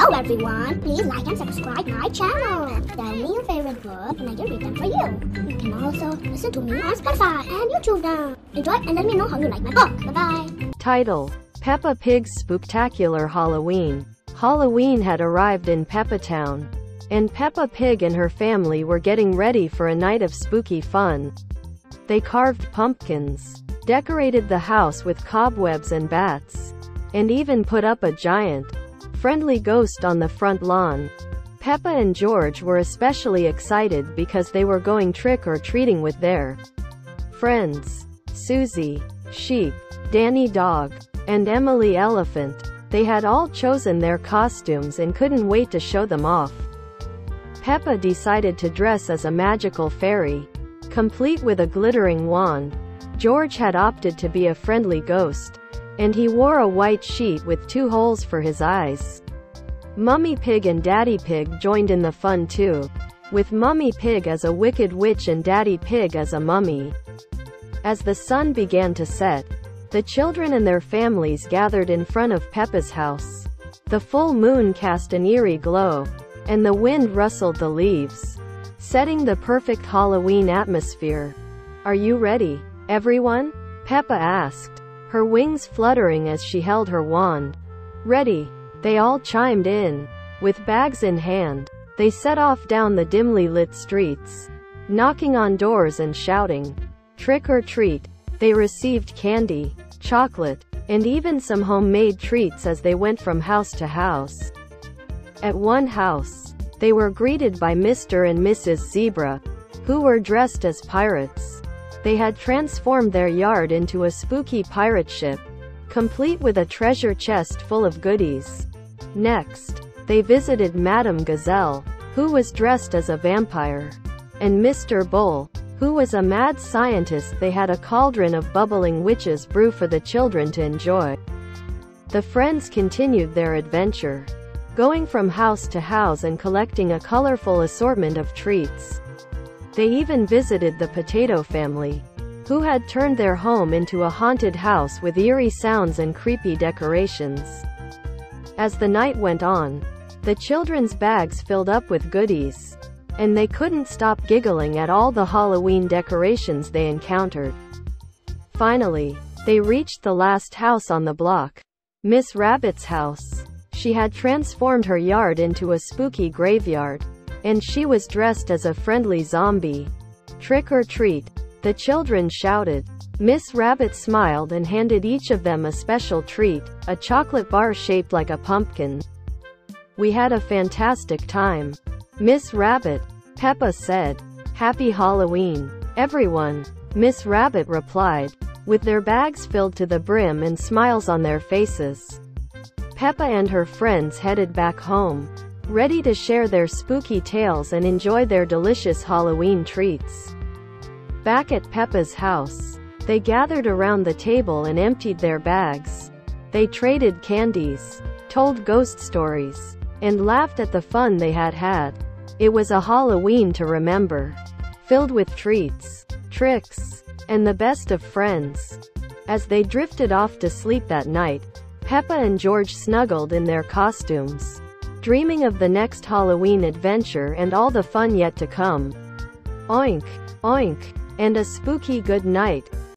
Hello everyone! Please like and subscribe my channel. Tell me your favorite book and I can read them for you. You can also listen to me on Spotify and YouTube now. Enjoy and let me know how you like my book. Bye bye. Title Peppa Pig's Spooktacular Halloween. Halloween had arrived in Peppa Town, and Peppa Pig and her family were getting ready for a night of spooky fun. They carved pumpkins, decorated the house with cobwebs and bats, and even put up a giant, friendly ghost on the front lawn. Peppa and George were especially excited because they were going trick-or-treating with their friends. Suzy, Sheep, Danny Dog, and Emily Elephant. They had all chosen their costumes and couldn't wait to show them off. Peppa decided to dress as a magical fairy, complete with a glittering wand. George had opted to be a friendly ghost, and he wore a white sheet with two holes for his eyes. Mummy Pig and Daddy Pig joined in the fun too, with Mummy Pig as a wicked witch and Daddy Pig as a mummy. As the sun began to set, the children and their families gathered in front of Peppa's house. The full moon cast an eerie glow, and the wind rustled the leaves, setting the perfect Halloween atmosphere. Are you ready, everyone? Peppa asked her wings fluttering as she held her wand. Ready. They all chimed in. With bags in hand, they set off down the dimly lit streets, knocking on doors and shouting, Trick or treat. They received candy, chocolate, and even some homemade treats as they went from house to house. At one house, they were greeted by Mr. and Mrs. Zebra, who were dressed as pirates. They had transformed their yard into a spooky pirate ship, complete with a treasure chest full of goodies. Next, they visited Madame Gazelle, who was dressed as a vampire, and Mr. Bull, who was a mad scientist they had a cauldron of bubbling witches brew for the children to enjoy. The friends continued their adventure, going from house to house and collecting a colorful assortment of treats. They even visited the potato family, who had turned their home into a haunted house with eerie sounds and creepy decorations. As the night went on, the children's bags filled up with goodies, and they couldn't stop giggling at all the Halloween decorations they encountered. Finally, they reached the last house on the block, Miss Rabbit's house. She had transformed her yard into a spooky graveyard and she was dressed as a friendly zombie. Trick or treat. The children shouted. Miss Rabbit smiled and handed each of them a special treat, a chocolate bar shaped like a pumpkin. We had a fantastic time. Miss Rabbit, Peppa said. Happy Halloween, everyone. Miss Rabbit replied, with their bags filled to the brim and smiles on their faces. Peppa and her friends headed back home ready to share their spooky tales and enjoy their delicious Halloween treats. Back at Peppa's house, they gathered around the table and emptied their bags. They traded candies, told ghost stories, and laughed at the fun they had had. It was a Halloween to remember, filled with treats, tricks, and the best of friends. As they drifted off to sleep that night, Peppa and George snuggled in their costumes dreaming of the next Halloween adventure and all the fun yet to come. Oink, oink, and a spooky good night.